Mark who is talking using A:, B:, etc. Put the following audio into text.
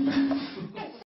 A: 嗯。